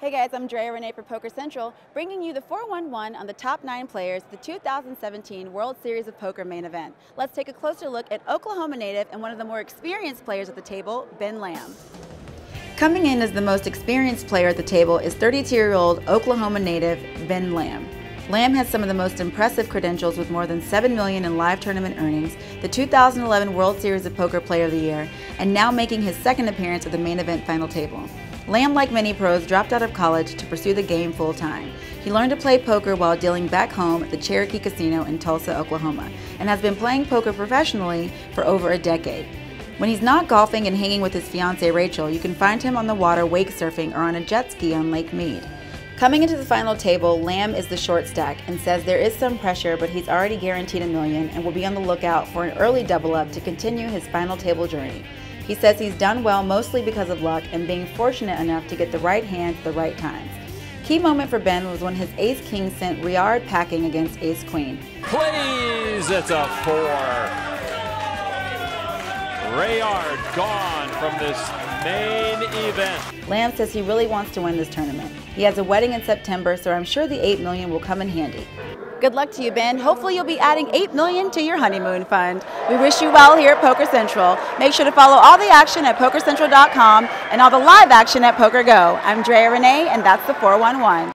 Hey guys, I'm Drea Renee for Poker Central, bringing you the 411 on the top nine players the 2017 World Series of Poker main event. Let's take a closer look at Oklahoma native and one of the more experienced players at the table, Ben Lamb. Coming in as the most experienced player at the table is 32-year-old Oklahoma native Ben Lamb. Lamb has some of the most impressive credentials with more than 7 million in live tournament earnings, the 2011 World Series of Poker Player of the Year, and now making his second appearance at the main event final table. Lamb, like many pros, dropped out of college to pursue the game full time. He learned to play poker while dealing back home at the Cherokee Casino in Tulsa, Oklahoma, and has been playing poker professionally for over a decade. When he's not golfing and hanging with his fiancee Rachel, you can find him on the water wake surfing or on a jet ski on Lake Mead. Coming into the final table, Lamb is the short stack and says there is some pressure, but he's already guaranteed a million and will be on the lookout for an early double up to continue his final table journey. He says he's done well mostly because of luck and being fortunate enough to get the right hand at the right times. Key moment for Ben was when his ace king sent Riard packing against ace queen. Please, it's a four. Rayard gone from this main event. Lamb says he really wants to win this tournament. He has a wedding in September, so I'm sure the 8 million will come in handy. Good luck to you, Ben. Hopefully you'll be adding 8 million to your honeymoon fund. We wish you well here at Poker Central. Make sure to follow all the action at pokercentral.com and all the live action at PokerGo. I'm Drea Renee, and that's the 411.